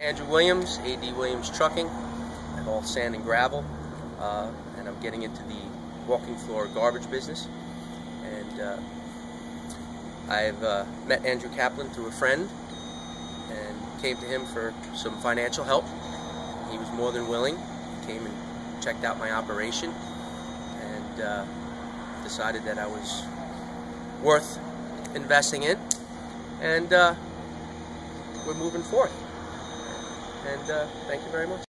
Andrew Williams, AD Williams Trucking. I haul sand and gravel, uh, and I'm getting into the walking floor garbage business. And uh, I've uh, met Andrew Kaplan through a friend and came to him for some financial help. He was more than willing. Came and checked out my operation and uh, decided that I was worth investing in. And uh, we're moving forth. And uh, thank you very much.